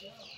Yeah.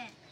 げ。